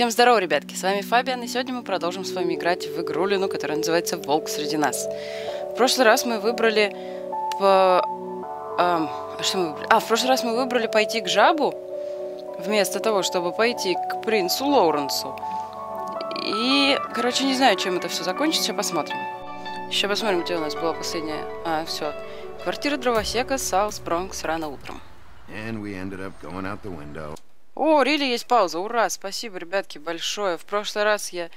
Всем здорово, ребятки, с вами Фабиан, и сегодня мы продолжим с вами играть в игрулину, которая называется «Волк среди нас». В прошлый раз мы выбрали по... А, что мы выбрали? А, в прошлый раз мы выбрали пойти к жабу, вместо того, чтобы пойти к принцу Лоуренсу. И, короче, не знаю, чем это все закончится, посмотрим. Сейчас посмотрим, где у нас была последняя... А, все. Квартира дровосека, Саус, Бронкс, рано утром. And we ended up going out the window. О, Рили есть пауза. Ура! Спасибо, ребятки, большое. В прошлый раз я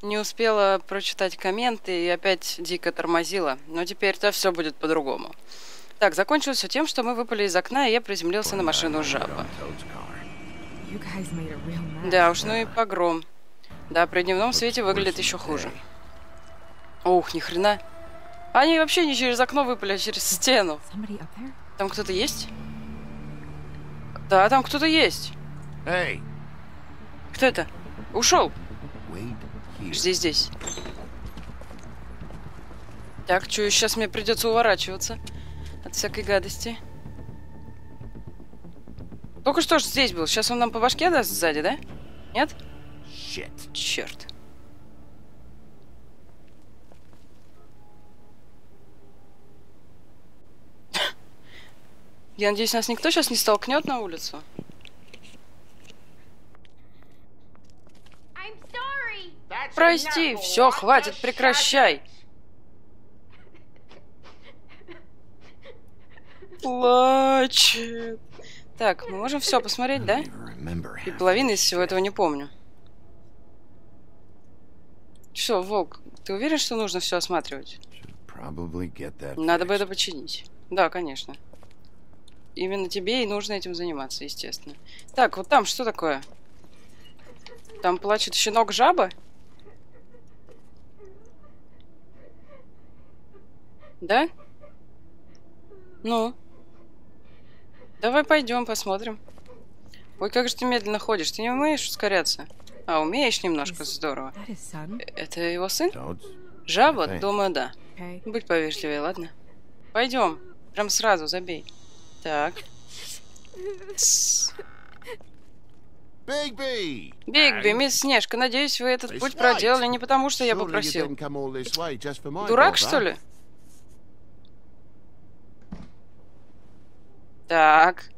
не успела прочитать комменты и опять дико тормозила. Но теперь-то все будет по-другому. Так, закончилось все тем, что мы выпали из окна, и я приземлился на машину жаба. Да уж, ну и погром. Да, при дневном свете выглядит еще хуже. Ух, ни хрена. Они вообще не через окно выпали, а через стену. Там кто-то есть? Да, там кто-то есть. Hey, Кто это? Ушел. Жди здесь. Так, чую, сейчас мне придется уворачиваться от всякой гадости. Только что ж здесь был. Сейчас он нам по башке даст сзади, да? Нет? Shit. Черт. Я надеюсь, нас никто сейчас не столкнет на улицу. Прости, все, хватит, прекращай. Плачет. Так, мы можем все посмотреть, да? И половины из всего этого не помню. Что, Волк, ты уверен, что нужно все осматривать? Надо бы это починить. Да, конечно. Именно тебе и нужно этим заниматься, естественно. Так, вот там что такое? Там плачет щенок жаба? Да? Ну? Давай пойдем посмотрим. Ой, как же ты медленно ходишь. Ты не умеешь ускоряться? А, умеешь немножко, здорово. Это его сын? Жаба? Думаю, да. Будь повежливее, ладно? Пойдем. Прям сразу забей. Так. Bigby! Бигби, мисс Снежка, надеюсь, вы этот путь проделали не потому, что я попросил. Дурак, что ли? Так.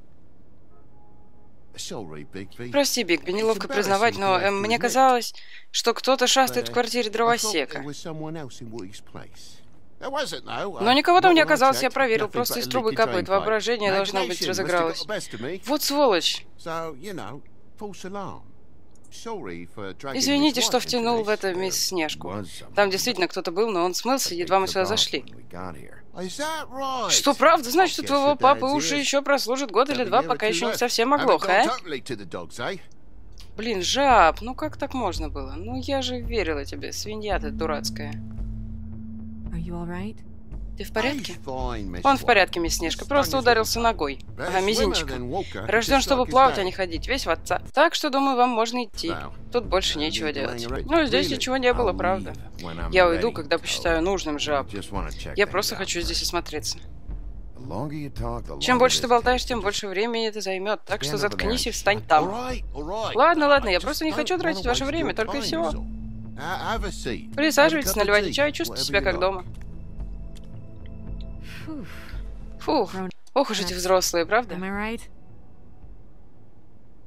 Прости, Бигби, неловко признавать, но э, мне казалось, что кто-то шастает в квартире I thought дровосека. Но Uh, никого там не оказалось, я проверил, просто из трубы капает. Воображение должно быть разыгралось. Вот сволочь. Извините, что втянул в это мисс Снежку. Там действительно кто-то был, но он смылся, едва мы сюда зашли. Что, правда? Значит, у Guess твоего папы уши еще прослужат год или два, пока еще не совсем оглох, а? eh? Блин, жаб, ну как так можно было? Ну я же верила тебе, свинья ты дурацкая. Ты в порядке? Он в порядке, мисс Снежка, просто ударился ногой. Ага, мизинчиком. Рожден, чтобы плавать, а не ходить. Весь в отца. Так что, думаю, вам можно идти. Тут больше нечего делать. Ну, здесь ничего не было, правда. Я уйду, когда посчитаю нужным, жаб. Я просто хочу здесь осмотреться. Чем больше ты болтаешь, тем больше времени это займет. Так что заткнись и встань там. Ладно, ладно, я просто не хочу тратить ваше время, только и всего. Присаживайтесь, наливайте чай, чувствуйте себя как дома. Фух, ох уж эти взрослые, правда?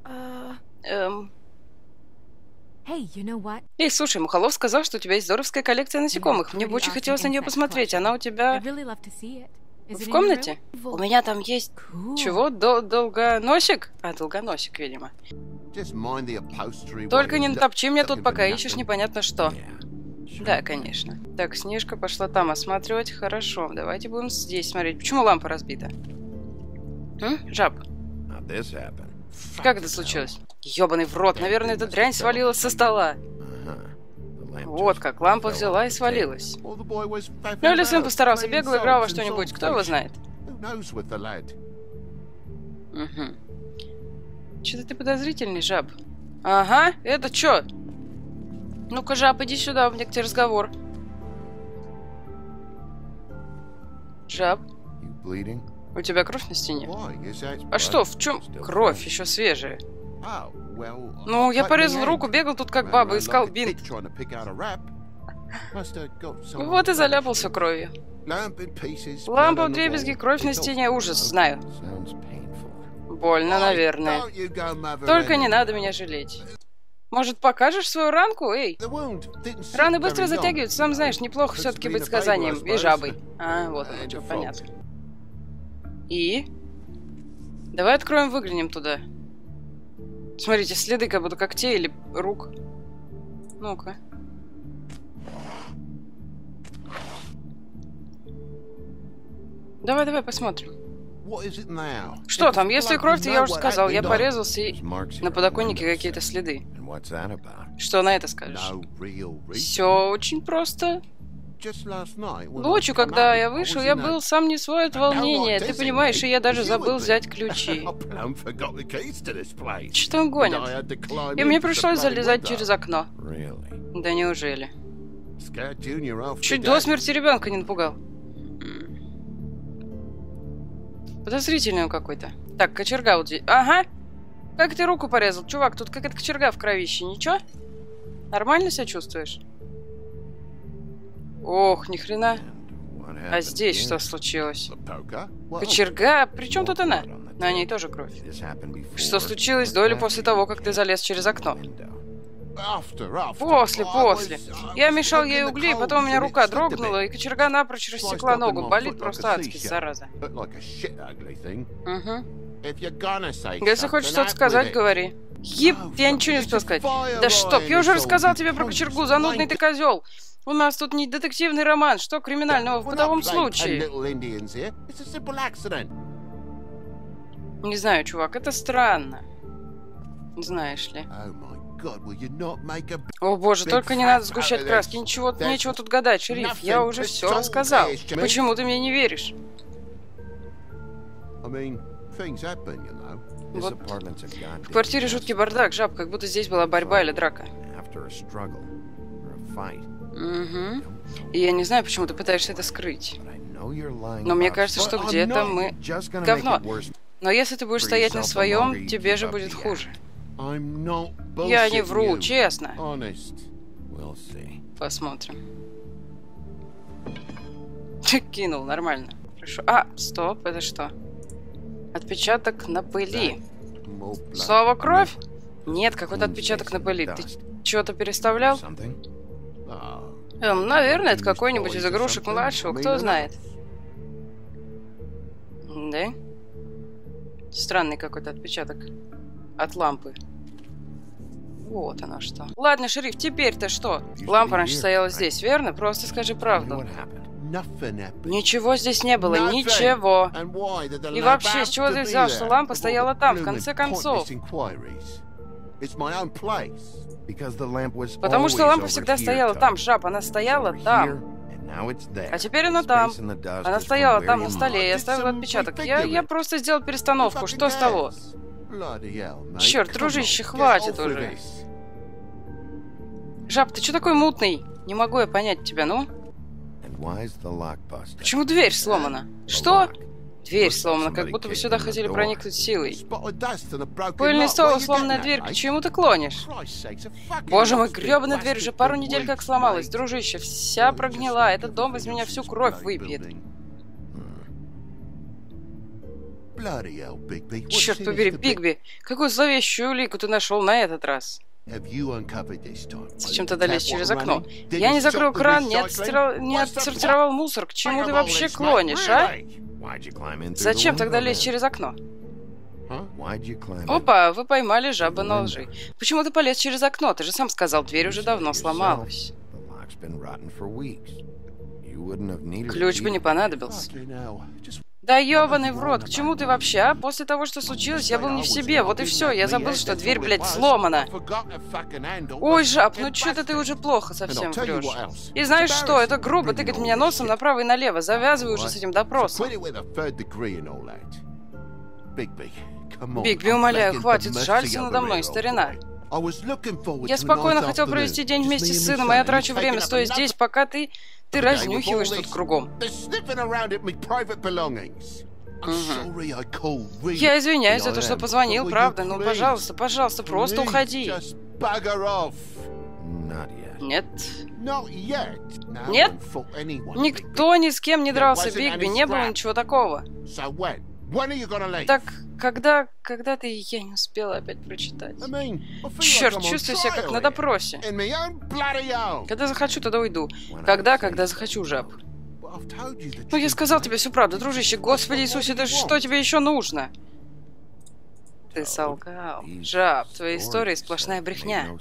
Uh, Эм... hey, you know what? Эй, слушай, Мухолов сказал, что у тебя есть здоровская коллекция насекомых. Мне бы очень хотелось на нее посмотреть. Она у тебя really в комнате? У меня там есть... Cool. Чего? Дол- долгоносик? А, долгоносик, видимо. Только не натопчи меня тут, пока ищешь непонятно что. Yeah, sure. Да, конечно. Так, Снежка пошла там осматривать. Хорошо, давайте будем здесь смотреть. Почему лампа разбита? М? Жаб, happen? как это случилось? Ёбаный в рот, наверное, эта дрянь свалилась со стола. Вот как, лампа взяла и свалилась. Ну или сын постарался, бегал, играл во что-нибудь, кто его знает. Угу. Что-то ты подозрительный, жаб. Ага, это чё? Ну-ка, жаб, иди сюда, у меня к тебе разговор. Жаб, у тебя кровь на стене? А что, в чем кровь еще свежая? Oh, Ну, я порезал руку, бегал тут как баба, искал бинт. Вот и заляпался кровью. Лампа в дребезги, кровь на стене, ужас, знаю. Больно, наверное. Только не надо меня жалеть. Может, покажешь свою ранку, эй? Раны быстро затягиваются, сам знаешь, неплохо все-таки быть сказанием и жабой. А, вот оно что, понятно. И? Давай откроем, выглянем туда. Смотрите, следы как будто когтей или рук. Ну-ка. Давай, давай, посмотрим. What is it now? Что там? Если кровь, то я уже сказал, я порезался и... На подоконнике какие-то следы. Что на это скажешь? Все очень просто. Ночью, когда я вышел, я был сам не свой от волнения. Ты понимаешь, и я даже забыл взять ключи. Что он гонит? И мне пришлось залезать через окно. Да неужели? Чуть до смерти ребенка не напугал. Подозрительный он какой-то. Так, кочерга вот здесь. Ага. Как ты руку порезал? Чувак, тут какая-то кочерга в кровище. Ничего? Нормально себя чувствуешь? Ох, ни хрена. А здесь что случилось? Кочерга? При чем тут она? На ней тоже кровь. Что случилось до или после того, как ты залез через окно? После, после. Я мешал ей угли, потом у меня рука дрогнула, и кочерга напрочь рассекла ногу. Болит просто адски, зараза. Угу. Если хочешь что-то сказать, говори. Еп, я ничего не успел сказать. Да стоп, я уже рассказал тебе про кочергу, занудный ты козел. У нас тут не детективный роман, что криминального в бытовом случае. Не знаю, чувак, это странно. Знаешь ли. О боже, только не надо сгущать краски. Ничего, нечего тут гадать, шериф. Я уже все рассказал. Почему ты мне не веришь? Вот. В квартире жуткий бардак, жаб, как будто здесь была борьба или драка. Угу. И я не знаю, почему ты пытаешься это скрыть. Но мне кажется, it. что где-то мы... Говно. make it worse. Но если ты будешь стоять на своем, тебе же будет хуже. Я не вру, честно. Посмотрим. Кинул, нормально. Хорошо. А, стоп, это что? Отпечаток на пыли. Снова кровь? Нет, какой-то отпечаток на пыли. Ты чего-то переставлял? Эм, наверное, это какой-нибудь из игрушек младшего, кто знает. Да? Странный какой-то отпечаток от лампы. Вот оно что. Ладно, шериф, теперь-то что? Лампа раньше стояла здесь, верно? Просто скажи правду. Ничего здесь не было, ничего. И вообще, с чего ты взял, что лампа стояла там, в конце концов? Потому что лампа всегда стояла там, жаб, она стояла там. А теперь она там. Она стояла там на столе, я оставил отпечаток. Я, я просто сделал перестановку, что с того? Черт, дружище, хватит уже. Жаб, ты что такой мутный? Не могу я понять тебя, ну? Почему дверь сломана? Что? Дверь сломана, как будто бы сюда хотели проникнуть силой. Пыльный стол сломанная дверь. К чему ты клонишь? Боже мой, гребаная дверь уже пару недель как сломалась. Дружище, вся прогнила. Этот дом из меня всю кровь выпьет. Черт побери, Бигби, какую зловещую улику ты нашел на этот раз? Зачем тогда лезть через окно? Я не the кран, не, отстирал- не отсортировал мусор. К чему ты вообще клонишь, а? Зачем тогда лезть через окно? Опа, вы поймали жабы на лжи. Почему ты полез через окно? Ты же сам сказал, дверь уже давно сломалась. Ключ бы не понадобился. Да ебаный в рот, к чему ты вообще, а? После того, что случилось, я был не в себе, вот и все, я забыл, что дверь, блядь, сломана. Ой, жаб, ну что-то ты уже плохо совсем врешь. И знаешь что, это грубо тыкать меня носом направо и налево, завязывай уже с этим допросом. Бигби, умоляю, хватит, жалься надо мной, старина. Я спокойно хотел провести день вместе с сыном, а я трачу время, стоя здесь, пока ты... Ты разнюхиваешь тут кругом. Я извиняюсь за I то, что позвонил, правда. Please, пожалуйста, пожалуйста, просто уходи. Нет. Нет. Никто ни с кем не дрался, Бигби, не было ничего такого. Так, когда, когда ты... Я не успела опять прочитать. I mean, Черт, чувствую себя как на допросе. Когда захочу, тогда уйду. Когда, когда захочу, жаб. Ну, я сказал тебе всю правду, дружище. Господи Иисусе, да что тебе еще нужно? Ты солгал. Жаб, твоя история сплошная брехня.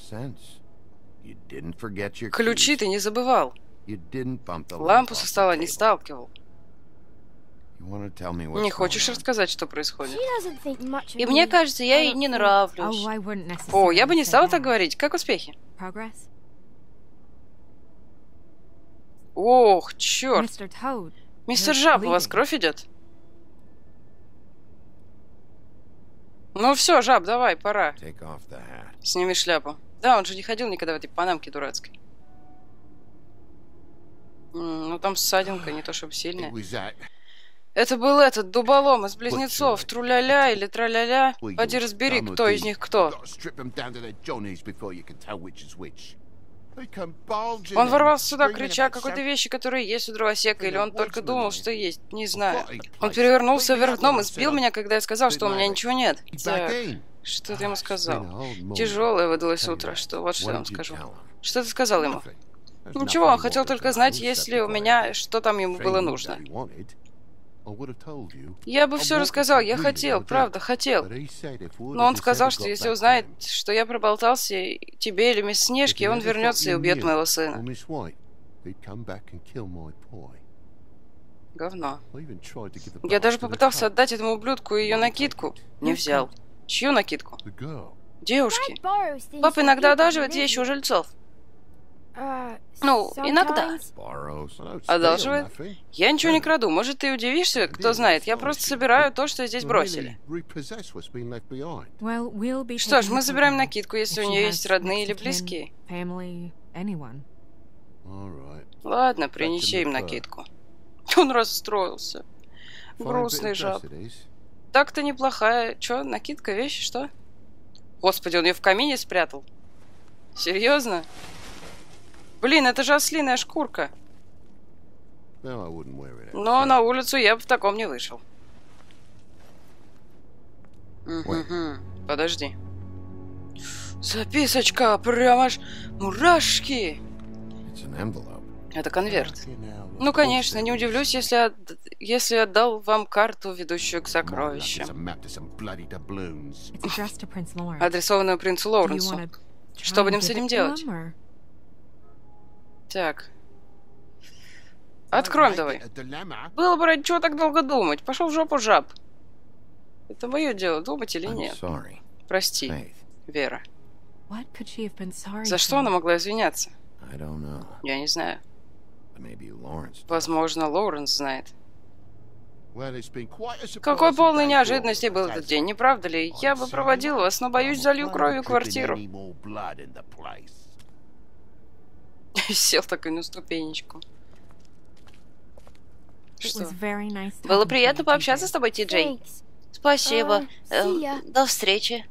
Ключи ты не забывал. Лампу со стола не сталкивал. Не going хочешь рассказать, что происходит? И мне кажется, я I ей не think- нравлюсь. Oh, I wouldn't necessarily О, я бы не стала that. так говорить. Как успехи? Ох, черт. Мистер Жаб, у вас кровь идет? Ну все, Жаб, давай, пора. Сними шляпу. Да, он же не ходил никогда в этой панамке дурацкой. Ну там ссадинка, не то чтобы сильная. Это был этот дуболом из близнецов, труля-ля или траля-ля. Поди you разбери, dumb кто из них кто. Он ворвался сюда, крича какой-то вещи, которые есть у дровосека, или он только думал, что есть, не знаю. Он перевернулся вверх дном и сбил меня, когда я сказал, что у меня ничего нет. Так, что ты ему сказал? Тяжелое выдалось утро, что вот что я вам скажу. Что ты сказал ему? Ничего, он хотел только знать, есть ли у меня, что там ему было нужно. Я бы I все рассказал, я хотел, правда, хотел. Но он сказал, что если узнает, что я проболтался тебе или мисс Снежки, он вернется и убьет моего сына. Говно. Я даже попытался отдать этому ублюдку ее накидку. Не взял. Чью накидку? Девушки. Папа иногда live вещи у жильцов. Uh, Ну, иногда. Одалживает? Я ничего не краду. Может, ты удивишься, кто знает. Я просто собираю то, что здесь бросили. Что ж, мы забираем накидку, если у нее есть родные или близкие. Ладно, принеси им накидку. Он расстроился. Грустный жаб. Так-то неплохая. Чё, накидка, вещи, что? Господи, он ее в камине спрятал. Серьезно? Блин, это же ослиная шкурка. Но на улицу я бы в таком не вышел. Подожди. Записочка, прям аж мурашки. Это конверт. Ну, конечно, не удивлюсь, если, от- если отдал вам карту, ведущую к сокровищам. Адресованную принцу Лоуренсу. Что будем с этим делать? Так. Откроем Make давай. Было бы ради чего так долго думать. Пошел в жопу жаб. Это мое дело, думать или нет. Прости. Вера. За что она могла извиняться? Я не знаю. Возможно, Лоуренс знает. Какой неожиданностей Paul. был этот день, не правда ли? Я бы проводил вас, но боюсь, залью кровью квартиру. Сел такой на ступенечку. Что? Было приятно пообщаться с тобой, Ти-Джей. Thanks. Спасибо. Uh, До встречи.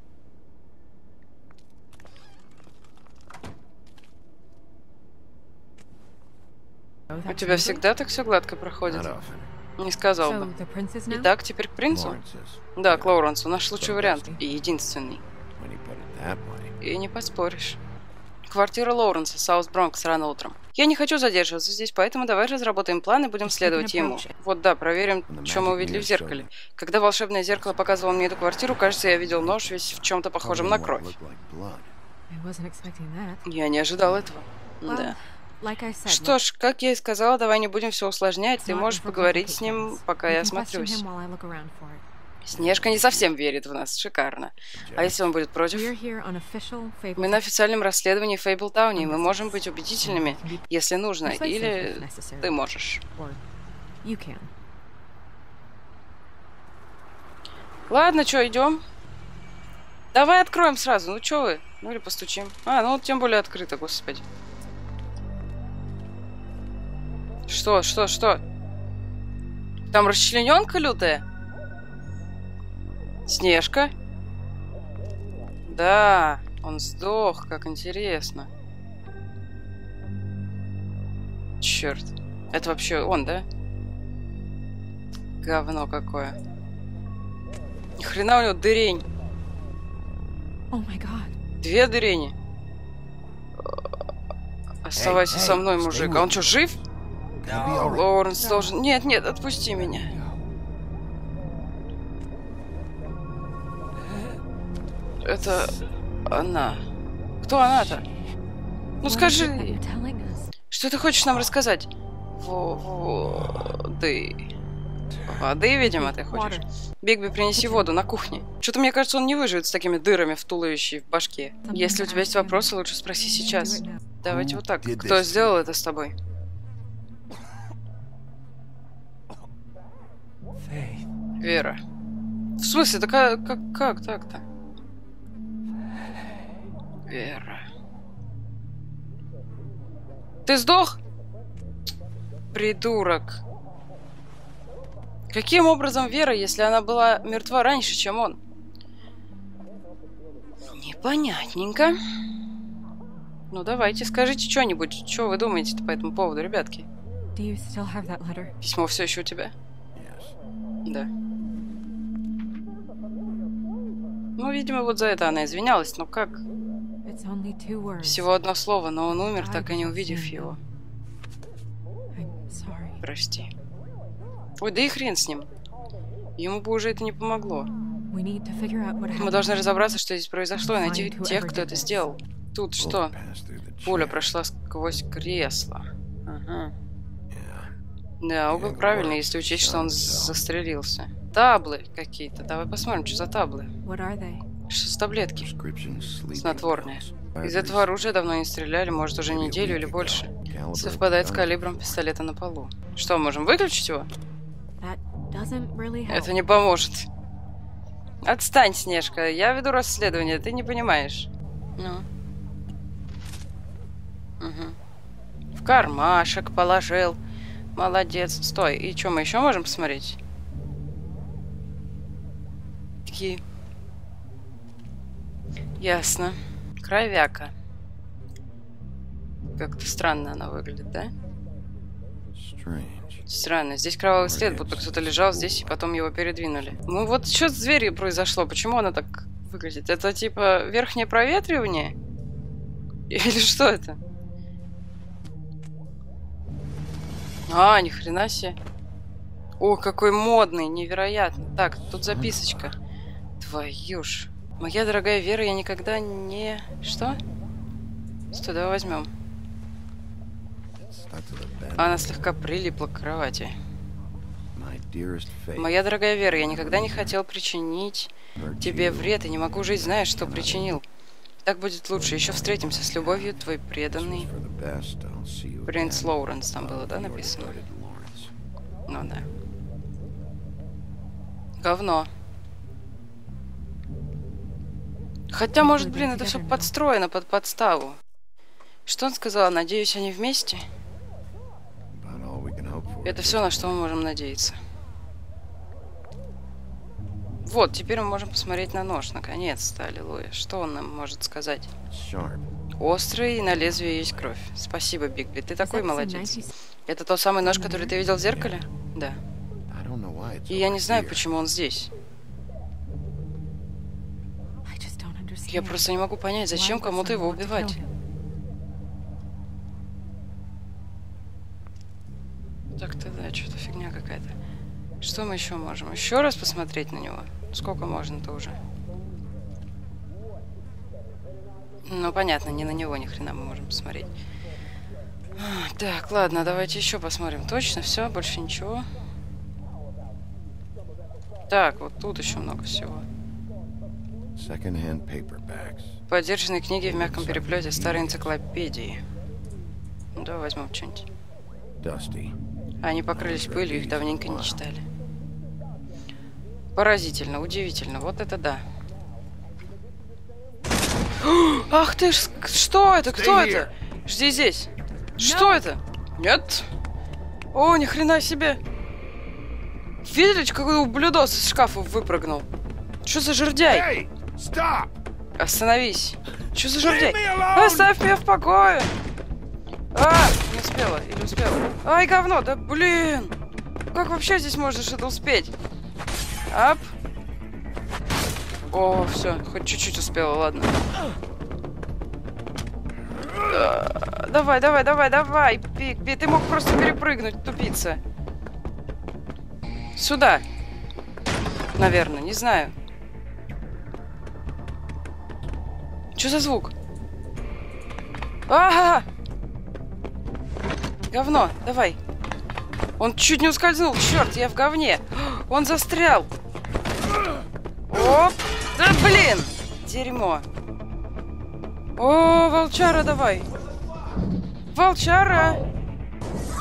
У тебя всегда так все гладко проходит? Не сказал бы. Итак, теперь к принцу? Да, к Лоуренсу. Наш лучший вариант. И единственный. И не поспоришь. Квартира Лоуренса, Саус Бронкс, рано утром. Я не хочу задерживаться здесь, поэтому давай разработаем план и будем следовать ему. Вот да, проверим, что мы увидели в зеркале. Когда волшебное зеркало показывало мне эту квартиру, кажется, я видел нож весь в чем-то похожем на кровь. Я не ожидал этого. Да. Что ж, как я и сказала, давай не будем все усложнять. Ты можешь поговорить с ним, пока я осмотрюсь. Снежка не совсем верит в нас. Шикарно. А если он будет против? Мы на официальном расследовании в Фейблтауне, и мы можем быть убедительными, если нужно, или ты можешь. Ладно, что, идем? Давай откроем сразу. Ну что вы? Ну или постучим. А, ну тем более открыто, господи. Что, что, что? Там расчлененка лютая? Снежка? Да, он сдох, как интересно. Черт. Это вообще он, да? Говно какое. Ни хрена у него дырень. Oh my god. Две дырени. Оставайся со мной, мужик. А он что, жив? Right. Лоуренс должен... Нет, нет, отпусти меня. Это она. Кто она-то? Ну скажи, что ты хочешь нам рассказать? Во- Воды. Воды, видимо, ты хочешь. Бигби, принеси воду на кухне. Что-то мне кажется, он не выживет с такими дырами в туловище и в башке. Если у тебя есть вопросы, лучше спроси сейчас. Давайте вот так. Кто сделал это с тобой? Вера. В смысле, такая, как, как так-то? Вера. Ты сдох? Придурок. Каким образом Вера, если она была мертва раньше, чем он? Непонятненько. Ну давайте, скажите что-нибудь. Что вы думаете по этому поводу, ребятки? Письмо все еще у тебя? Yes. Да. Ну, видимо, вот за это она извинялась, но как? It's only two words. Всего одно слово, но он умер, так и не увидев его. I'm sorry. Прости. Ой, да и хрен с ним. Ему бы уже это не помогло. We need to figure out what Мы happened. должны разобраться, что здесь произошло, и найти тех, кто это сделал. Тут что? Bullet passed through the Пуля chair. прошла сквозь кресло. Ага. Да, оба правильно, если учесть, что он застрелился. Таблы какие-то. Давай посмотрим, что за таблы. За таблетки? Pills. Из этого оружия давно не стреляли, может уже неделю или больше. Caliber Совпадает с калибром пистолета на полу. Что, можем выключить его? Это не поможет. Отстань, Снежка, я веду расследование, ты не понимаешь. Ну. Мгм. В кармашек положил. Молодец. Стой, и что, мы еще можем посмотреть? Такие. Ясно. Кровяка. Как-то странно она выглядит, да? Странно. Здесь кровавый след, будто кто-то лежал здесь и потом его передвинули. Ну вот что с дверью произошло? Почему она так выглядит? Это типа верхнее проветривание? Или что это? А, ни хрена себе. О, какой модный, невероятно. Так, тут записочка. Твою ж. Моя дорогая Вера, я никогда не... Что? Стой, давай возьмем. Она слегка прилипла к кровати. Моя дорогая Вера, я никогда не хотел причинить тебе вред и не могу жить, зная, что причинил. Так будет лучше. Еще встретимся с любовью, твой преданный принц. Лоуренс. Там было, да, написано? Ну да. Говно. Хотя, может, блин, это все подстроено под подставу. Что он сказал? Надеюсь, они вместе? Это все, на что мы можем надеяться. Вот, теперь мы можем посмотреть на нож, наконец-то, аллилуйя. Что он нам может сказать? Острый, и на лезвие есть кровь. Спасибо, Бигби, ты такой молодец. 90s Это тот самый нож, который ты видел в зеркале? Да. И я не знаю, почему он здесь. Я просто не могу понять, зачем кому-то его убивать. him? Так-то да, что-то фигня какая-то. Что мы еще можем? Еще раз посмотреть на него? Сколько можно-то уже? Ну, понятно, не на него ни хрена мы можем посмотреть. Так, ладно, давайте еще посмотрим. Точно, все, больше ничего. Так, вот тут еще много всего. Подержанные книги в мягком переплете старой энциклопедии. Давай возьмем что-нибудь. Dusty. Они покрылись пылью, их давненько не читали. Поразительно, удивительно. Вот это да. Ах ты ж, что это? Кто это? Жди здесь. Что это? Нет. О, ни хрена себе. Видели, какой ублюдос из шкафа выпрыгнул? Что за жердяй? Остановись. Что за жердяй? Оставь меня в покое! А, не успела. Или успела? Ай, говно, да блин! Как вообще здесь можно что-то успеть? Ап. О, все, хоть чуть-чуть успела, ладно. А, Давай, давай, давай, давай, Пигби, ты мог просто перепрыгнуть, тупица. Сюда. Наверное, не знаю. Что за звук? Ага! Говно, давай. Он чуть не ускользнул. Черт, я в говне. Он застрял. Оп. Да блин. Дерьмо. О, волчара, давай. Волчара.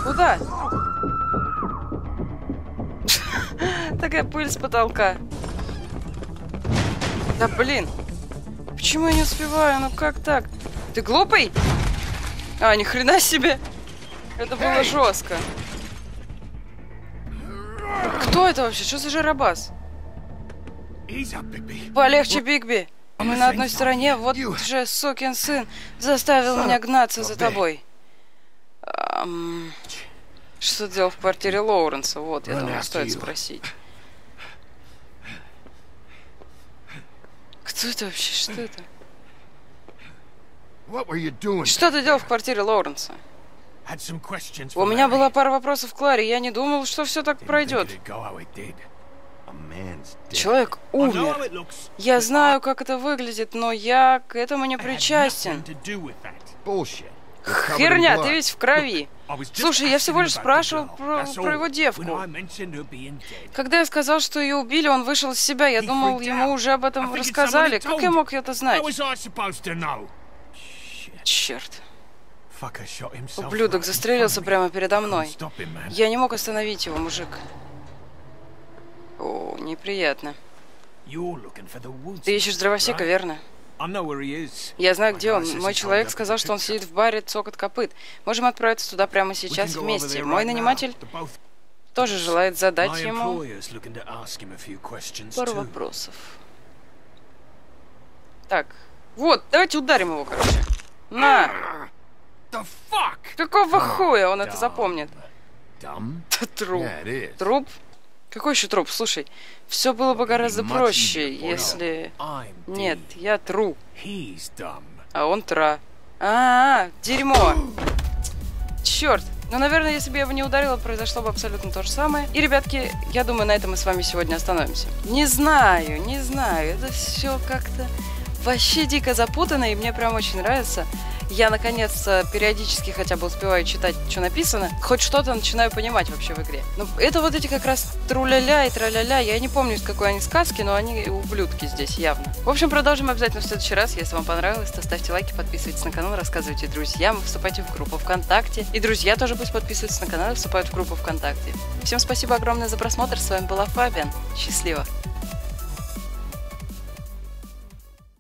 Куда? Такая пыль с потолка. Да блин. Почему я не успеваю? Ну как так? Ты глупый? А, ни хрена себе. Это было жестко. Кто это вообще? Что за жарабас? Полегче, Бигби. Мы на одной стороне, вот же сукин сын заставил меня гнаться за тобой. Что делал в квартире Лоуренса? Вот, я думаю, стоит спросить. Кто это вообще? Что это? Что ты делал в квартире Лоуренса? У меня была пара вопросов к Кларе, я не думал, что все так пройдет. Человек умер. Я знаю, как это выглядит, но я к этому не причастен. Херня, ты ведь в крови. Слушай, я всего лишь спрашивал про, про его девку. Когда я сказал, что ее убили, он вышел из себя. Я думал, ему уже об этом рассказали. Как я мог это знать? Черт. Ублюдок застрелился прямо передо мной. Я не мог остановить его, мужик. О, неприятно. Ты ищешь дровосека, верно? Я знаю, где он. Мой человек сказал, что он сидит в баре «Цокот копыт». Можем отправиться туда прямо сейчас вместе. Мой наниматель тоже желает задать ему пару вопросов. Так, вот, давайте ударим его, короче. На! Какого хуя он это запомнит? Труп. Труп? Какой еще труп? Слушай, все было бы гораздо проще, если... Нет, я тру, а он тра. А, -а, -а дерьмо. Черт. Ну, наверное, если бы я его не ударила, произошло бы абсолютно то же самое. И, ребятки, я думаю, на этом мы с вами сегодня остановимся. Не знаю, не знаю. Это все как-то вообще дико запутанно, и мне прям очень нравится. Я, наконец-то, периодически хотя бы успеваю читать, что написано. Хоть что-то начинаю понимать вообще в игре. Ну, это вот эти как раз труля-ля и траля-ля. Я не помню, из какой они сказки, но они ублюдки здесь явно. В общем, продолжим обязательно в следующий раз. Если вам понравилось, то ставьте лайки, подписывайтесь на канал, рассказывайте друзьям, вступайте в группу ВКонтакте. И друзья тоже пусть подписываются на канал и вступают в группу ВКонтакте. Всем спасибо огромное за просмотр. С вами была Фабиан. Счастливо!